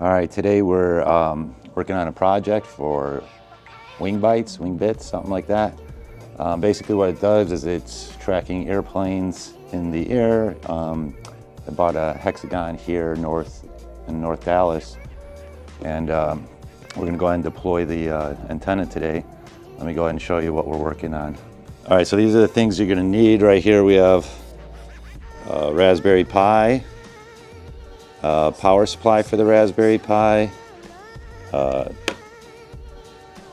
All right, today we're um, working on a project for wing bites, Wingbits, something like that. Um, basically what it does is it's tracking airplanes in the air. Um, I bought a hexagon here north in North Dallas and um, we're gonna go ahead and deploy the uh, antenna today. Let me go ahead and show you what we're working on. All right, so these are the things you're gonna need. Right here we have a Raspberry Pi, a power supply for the Raspberry Pi, uh,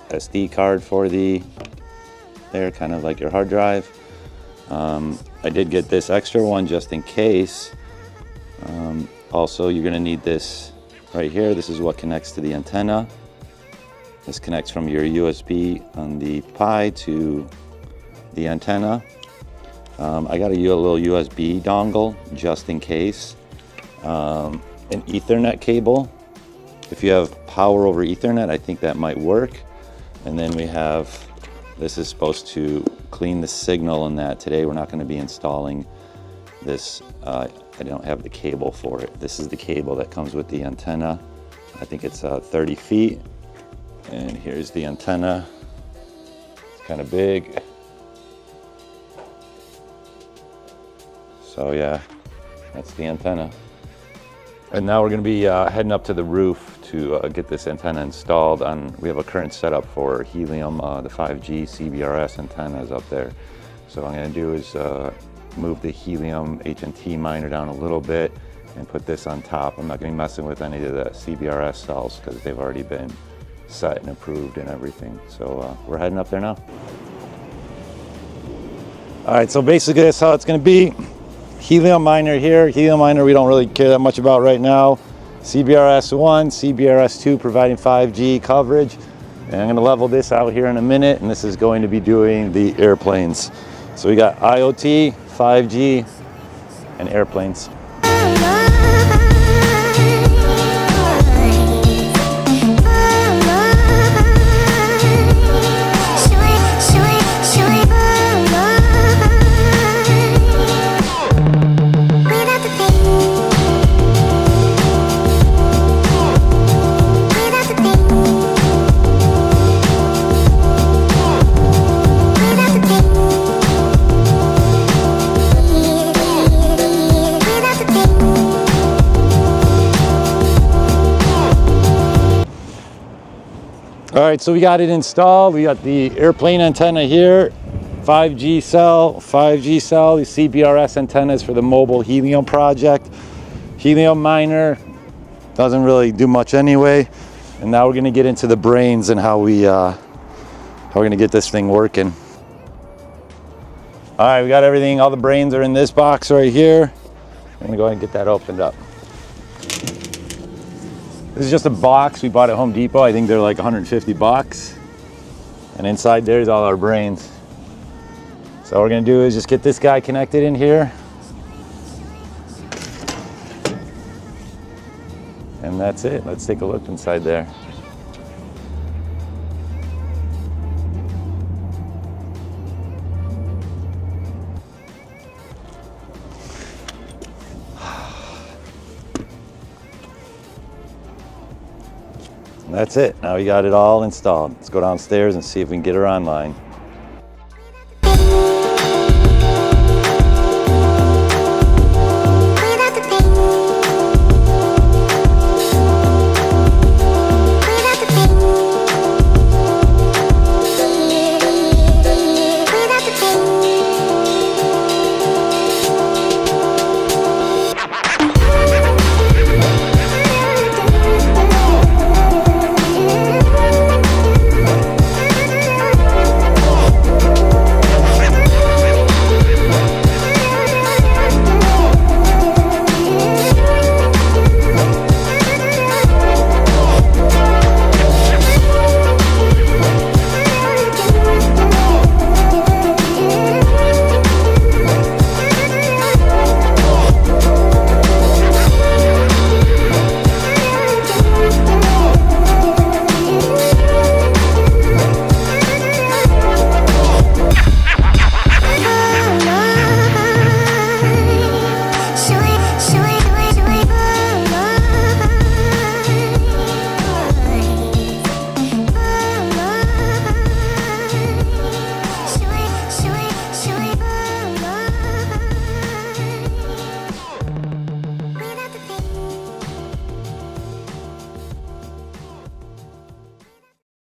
SD card for the there, kind of like your hard drive. Um, I did get this extra one just in case. Um, also, you're gonna need this right here. This is what connects to the antenna. This connects from your USB on the Pi to the antenna. Um, I got a little USB dongle just in case. Um, an Ethernet cable. If you have power over Ethernet, I think that might work. And then we have this is supposed to clean the signal in that. Today we're not going to be installing this. Uh, I don't have the cable for it. This is the cable that comes with the antenna. I think it's uh, 30 feet. And here's the antenna. It's kind of big. So yeah, that's the antenna. And now we're going to be uh, heading up to the roof to uh, get this antenna installed on, we have a current setup for Helium, uh, the 5G CBRS antennas up there. So what I'm going to do is uh, move the Helium HNT miner down a little bit and put this on top. I'm not going to be messing with any of the CBRS cells because they've already been set and approved and everything. So uh, we're heading up there now. All right, so basically that's how it's going to be. Helium miner here. Helium miner we don't really care that much about right now. CBRS 1, CBRS 2 providing 5G coverage. And I'm going to level this out here in a minute and this is going to be doing the airplanes. So we got IoT, 5G, and airplanes. Right, so we got it installed. We got the airplane antenna here, 5G cell, 5G cell, the CBRS antennas for the mobile helium project. Helium miner, doesn't really do much anyway. And now we're gonna get into the brains and how we, uh, how we're gonna get this thing working. All right, we got everything, all the brains are in this box right here. I'm gonna go ahead and get that opened up. This is just a box we bought at Home Depot. I think they're like 150 bucks. And inside there's all our brains. So what we're gonna do is just get this guy connected in here. And that's it. Let's take a look inside there. That's it. Now we got it all installed. Let's go downstairs and see if we can get her online.